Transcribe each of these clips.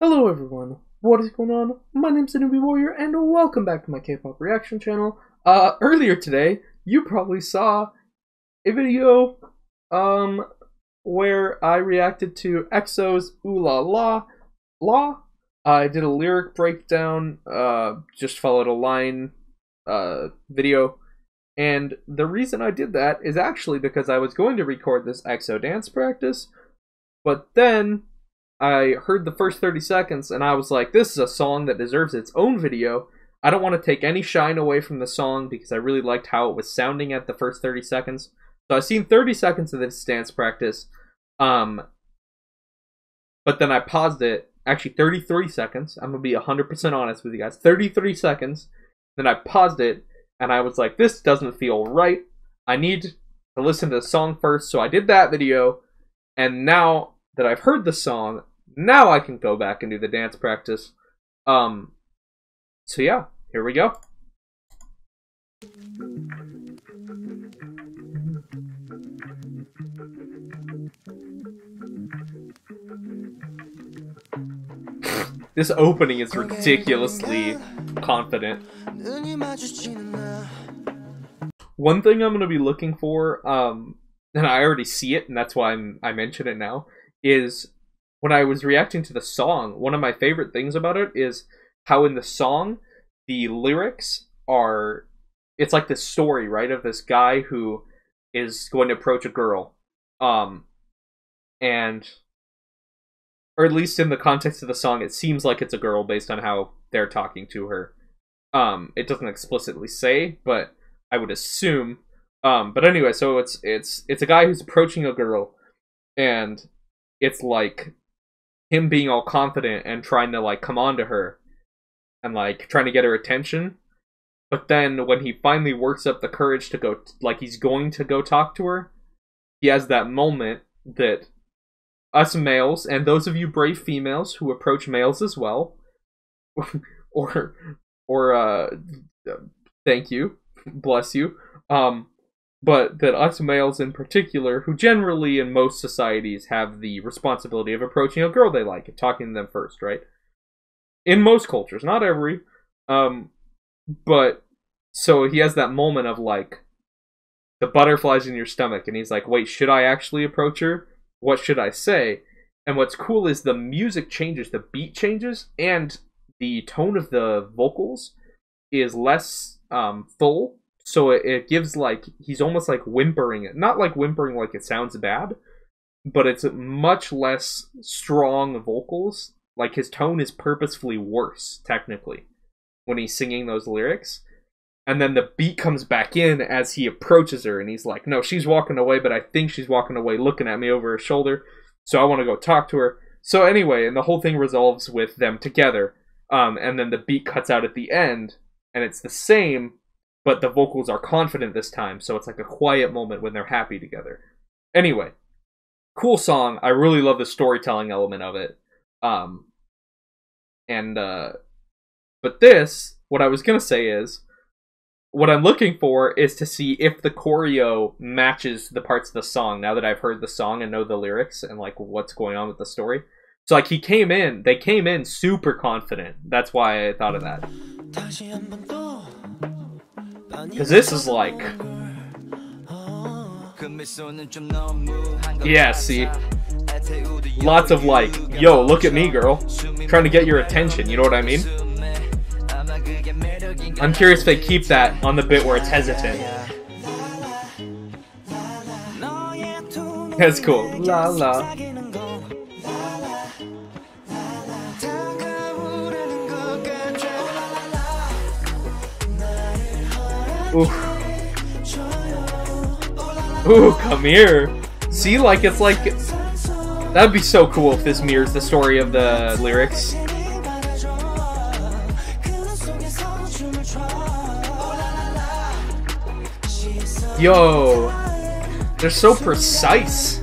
Hello everyone, what is going on? My name's Anubi Warrior and welcome back to my K-pop reaction channel. Uh, earlier today, you probably saw a video, um, where I reacted to EXO's Ooh La La La. I did a lyric breakdown, uh, just followed a line, uh, video. And the reason I did that is actually because I was going to record this EXO dance practice, but then I heard the first 30 seconds and I was like, this is a song that deserves its own video. I don't want to take any shine away from the song because I really liked how it was sounding at the first 30 seconds. So I've seen 30 seconds of this dance practice. Um, but then I paused it, actually 33 seconds. I'm going to be 100% honest with you guys. 33 seconds. Then I paused it and I was like, this doesn't feel right. I need to listen to the song first. So I did that video. And now that I've heard the song, now I can go back and do the dance practice. Um, so yeah, here we go. this opening is ridiculously confident. One thing I'm going to be looking for, um, and I already see it, and that's why I'm, I mention it now, is when I was reacting to the song, one of my favorite things about it is how in the song the lyrics are it's like this story, right, of this guy who is going to approach a girl. Um and or at least in the context of the song it seems like it's a girl based on how they're talking to her. Um it doesn't explicitly say, but I would assume um but anyway, so it's it's it's a guy who's approaching a girl and it's like him being all confident and trying to like come on to her and like trying to get her attention. But then when he finally works up the courage to go, like he's going to go talk to her, he has that moment that us males and those of you brave females who approach males as well, or or uh, thank you, bless you, um, but that us males in particular, who generally in most societies have the responsibility of approaching a girl they like and talking to them first, right? In most cultures, not every, um, but so he has that moment of like the butterflies in your stomach, and he's like, "Wait, should I actually approach her? What should I say?" And what's cool is the music changes, the beat changes, and the tone of the vocals is less um, full so it, it gives like he's almost like whimpering it. Not like whimpering like it sounds bad but it's much less strong vocals. Like his tone is purposefully worse technically when he's singing those lyrics. And then the beat comes back in as he approaches her and he's like no she's walking away but i think she's walking away looking at me over her shoulder so i want to go talk to her. So anyway and the whole thing resolves with them together um, and then the beat cuts out at the end and it's the same but the vocals are confident this time, so it's like a quiet moment when they're happy together. Anyway, cool song. I really love the storytelling element of it. Um, and uh, but this, what I was gonna say is, what I'm looking for is to see if the choreo matches the parts of the song. Now that I've heard the song and know the lyrics and like what's going on with the story. So like he came in, they came in super confident. That's why I thought of that. Because this is like... Yeah, see? Lots of like, yo, look at me, girl. Trying to get your attention, you know what I mean? I'm curious if they keep that on the bit where it's hesitant. That's cool. La la. Ooh. Ooh, come here. See, like, it's like... That'd be so cool if this mirrors the story of the lyrics. Yo! They're so precise.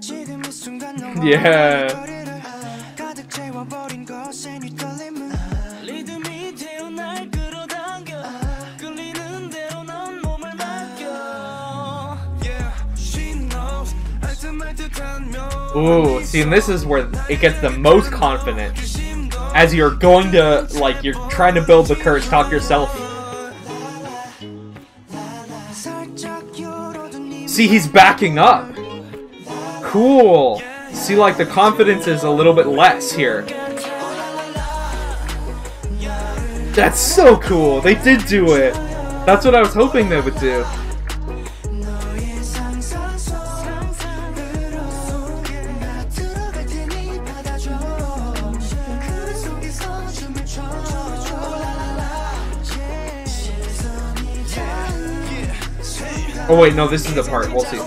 yeah. Ooh, see, and this is where it gets the most confident. As you're going to, like, you're trying to build the courage, talk yourself. See, he's backing up. Cool. See, like, the confidence is a little bit less here. That's so cool. They did do it. That's what I was hoping they would do. Oh wait, no, this is the part. We'll see.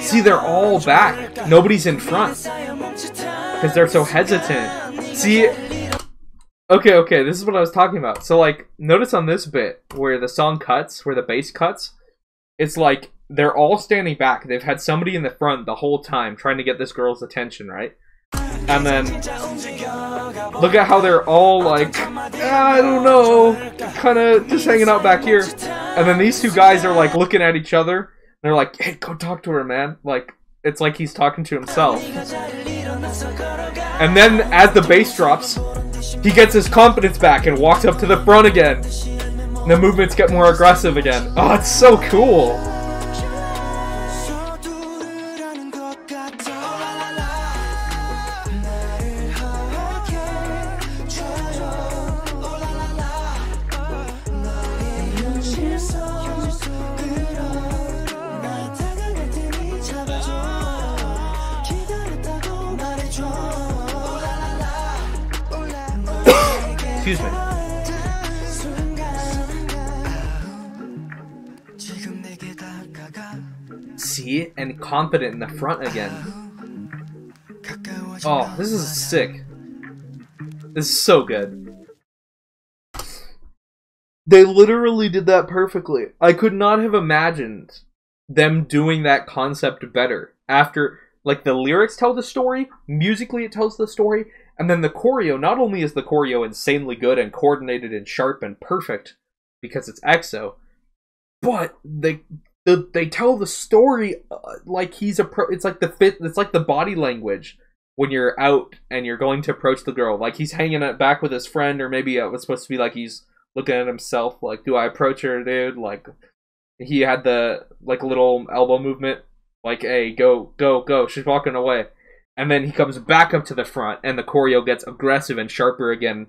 See, they're all back. Nobody's in front. Because they're so hesitant. See, okay, okay, this is what I was talking about. So, like, notice on this bit where the song cuts, where the bass cuts, it's like they're all standing back. They've had somebody in the front the whole time trying to get this girl's attention, right? And then look at how they're all like, ah, I don't know, kind of just hanging out back here. And then these two guys are like looking at each other. They're like, hey, go talk to her, man. Like, it's like he's talking to himself. And then as the bass drops, he gets his confidence back and walks up to the front again. And the movements get more aggressive again. Oh, it's so cool. Excuse me. See? And confident in the front again. Oh, this is sick. This is so good. They literally did that perfectly. I could not have imagined them doing that concept better. After, like, the lyrics tell the story, musically it tells the story, and then the choreo, not only is the choreo insanely good and coordinated and sharp and perfect because it's EXO, but they the, they tell the story uh, like he's a pro. It's like the fit. It's like the body language when you're out and you're going to approach the girl. Like he's hanging it back with his friend, or maybe it was supposed to be like he's looking at himself. Like, do I approach her, dude? Like he had the like a little elbow movement. Like, hey, go, go, go. She's walking away and then he comes back up to the front, and the choreo gets aggressive and sharper again.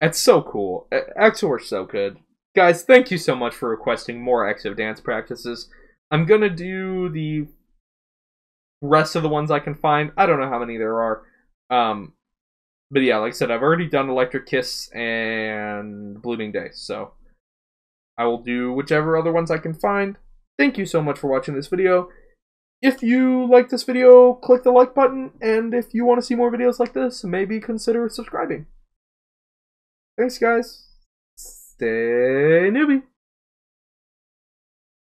It's so cool. EXO are so good. Guys, thank you so much for requesting more EXO dance practices. I'm gonna do the rest of the ones I can find. I don't know how many there are. Um, but yeah, like I said, I've already done Electric Kiss and Blooming Day, so I will do whichever other ones I can find. Thank you so much for watching this video. If you like this video, click the like button, and if you want to see more videos like this, maybe consider subscribing. Thanks, guys. Stay newbie.